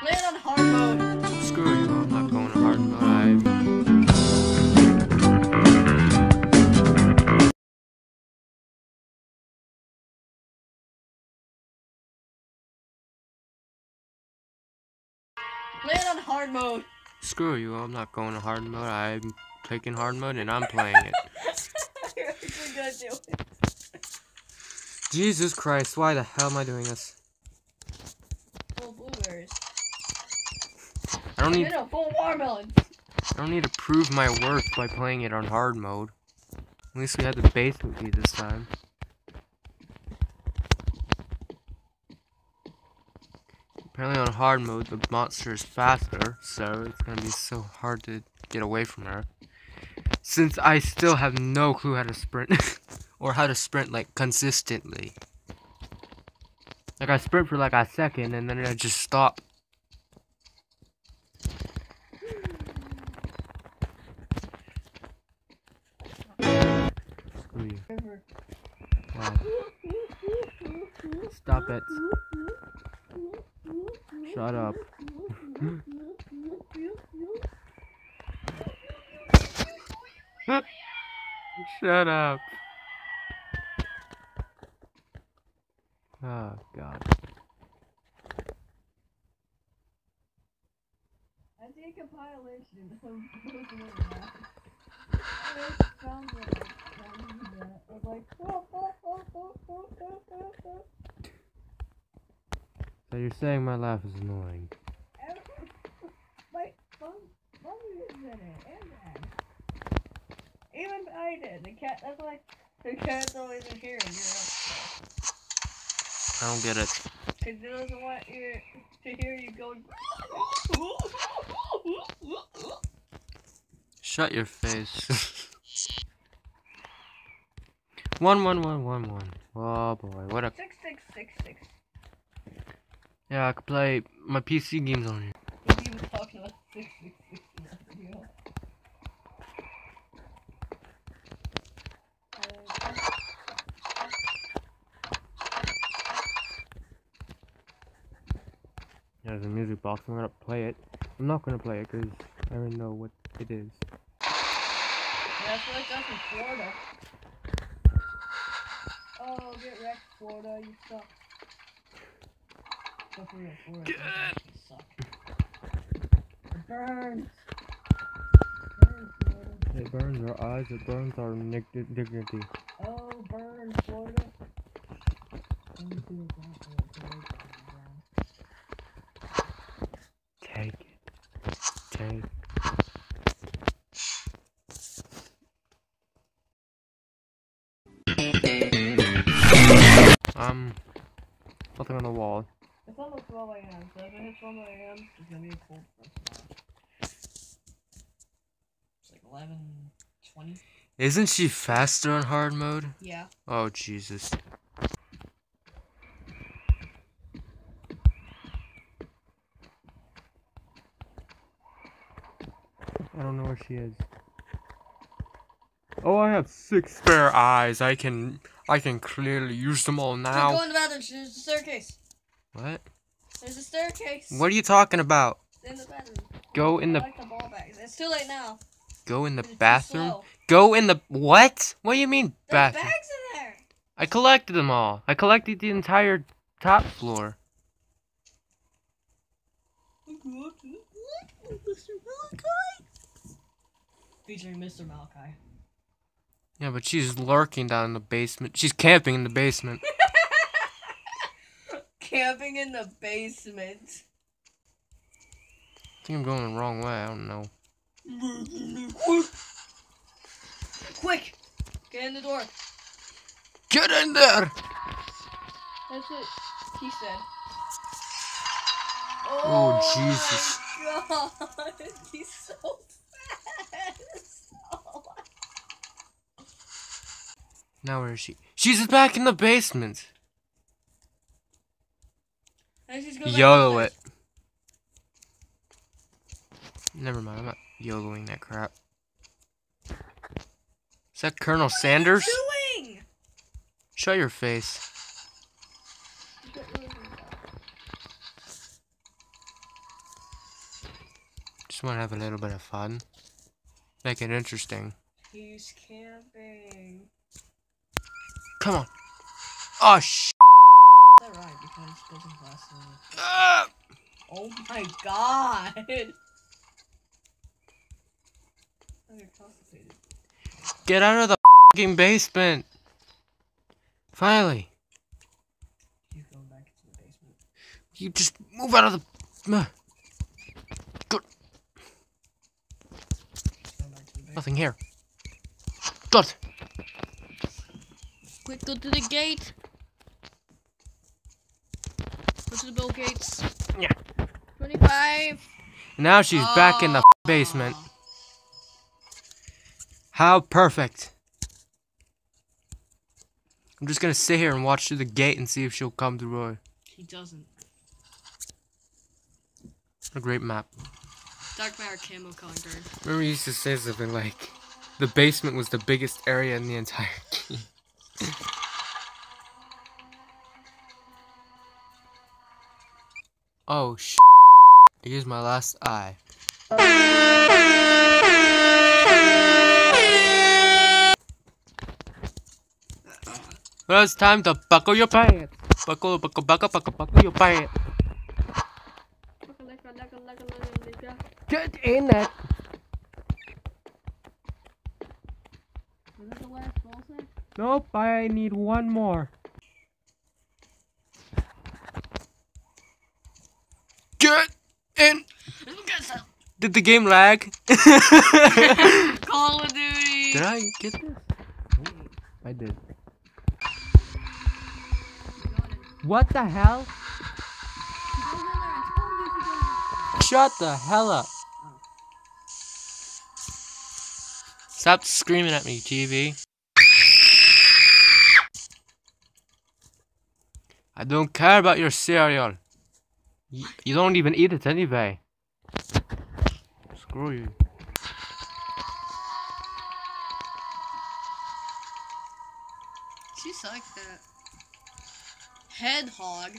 Play it on hard mode. Screw you, I'm not going to hard mode. I... Play it on hard mode. Screw you, I'm not going to hard mode. I'm taking hard mode and I'm playing it. You're actually gonna do it. Jesus Christ, why the hell am I doing this? Full blueberries. I don't need full watermelon. I don't need to prove my worth by playing it on hard mode. At least we had the base with key this time. Apparently on hard mode the monster is faster, so it's gonna be so hard to get away from her. Since I still have no clue how to sprint. or how to sprint like consistently. Like I sprint for like a second and then I just stop. Stop. Shut up. Shut up. You're saying my laugh is annoying. And- Like, fun, fun is in it, and that. Even I did. The cat, that's why the cat's always in here and you're up I don't get it. Because it doesn't want you to hear you going. Shut your face. one one one one one. Oh boy, what a Six six six six. Yeah! I could play my PC games on here. He was talking about. Yeah, there's a music box. I'm gonna play it. I'm not gonna play it because I already know what it is. Yeah, that's like us in Florida. Oh, get wrecked, Florida. You suck. It burns. Burn, It burns our eyes. It burns our dignity. Oh, burn, Florida. It's almost 12 a.m., so if it hits 12 a.m., it's gonna be cold for tomorrow. It's like 11, 20? Isn't she faster on hard mode? Yeah. Oh Jesus. I don't know where she is. Oh, I have six spare eyes. I can, I can clearly use them all now. Go now. in the bathroom, there's a staircase. What? There's a staircase. What are you talking about? In the bathroom. Go in I the, like the ball bags. It's too late now. go in the It's too bathroom. slow. Go in the what? What do you mean There's bathroom? bags in there. I collected them all. I collected the entire top floor. Mr. Malachi. Featuring Mr. Malachi. Yeah, but she's lurking down in the basement. She's camping in the basement. Camping in the basement. I think I'm going the wrong way. I don't know. Quick! Get in the door. Get in there! That's what he said. Oh, oh Jesus. God, he's so fast. Oh. Now where is she? She's back in the basement. Let's just go YOLO it. Never mind. I'm not YOLOing that crap. Is that Colonel Sanders? What are you doing? Shut your face. Just want to have a little bit of fun. Make it interesting. He's camping. Come on. Oh, sh. Is that right? Because it doesn't last long. Ah! Oh my god! You're constipated. Get out of the fucking basement. Finally. He's going back into the basement. You just move out of the. Uh, He's going back to the. Nothing here. God. Quick, go to the gate. Go to the Bill Gates. Yeah. 25. Now she's back in the oh. basement. How perfect. I'm just gonna sit here and watch through the gate and see if she'll come through. A, He doesn't. a great map. Dark Matter Camo Conquered. Remember, you used to say something like, the basement was the biggest area in the entire game. oh, sh. Here's my last eye. Well, it's time to buckle your pants. Buckle, buckle, buckle, buckle, buckle your pants. Get in it. Nope, I need one more. Get in. Did the game lag? Call of Duty. did I get this? I did. What the hell? Shut the hell up. Stop screaming at me, TV. I don't care about your cereal. You don't even eat it anyway. Screw you. She's like that. Head hog.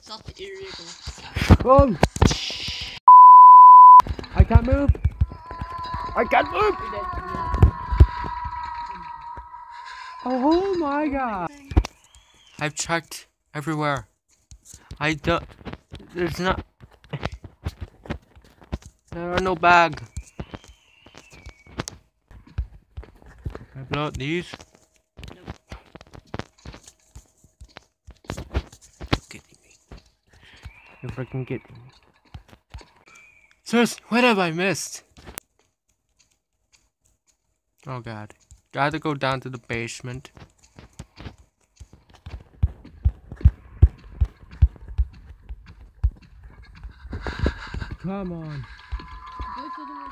Stop the illegal. Oh! I can't move. I can't move. Oh my god. I've checked everywhere. I don't. There's not. There are no bag. I blow out these? Nope. You're freaking kidding me. Sirs, what have I missed? Oh god. Gotta go down to the basement. Come on. Go to the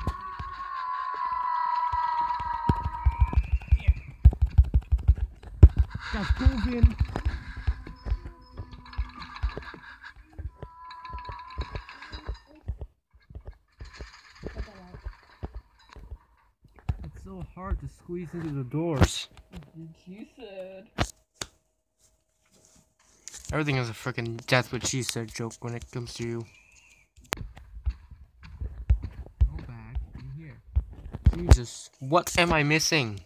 Just move in. So hard to squeeze into the doors. You said. Everything is a freaking that's what she said joke when it comes to you. Go back in here. Jesus, what am I missing?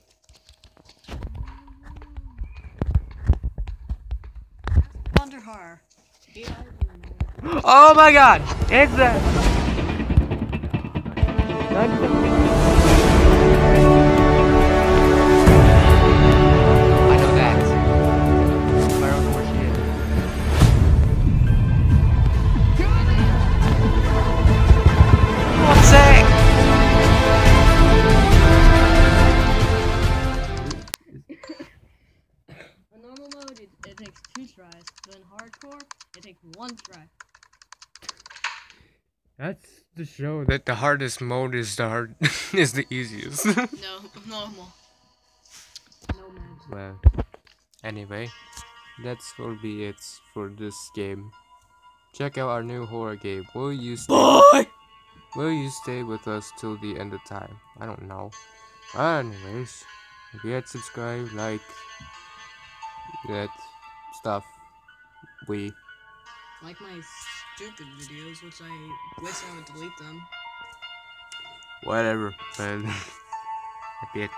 Wonder Horror. Oh my god! It's that! That's the show that the hardest mode is the hard is the easiest. No, normal. No man. well, anyway, that's will be it for this game. Check out our new horror game. We'll use Boy! Will you stay with us till the end of time? I don't know. Anyways, if you had subscribe, like that stuff, we Like my stupid videos, which I wish I would delete them. whatever, but a bit.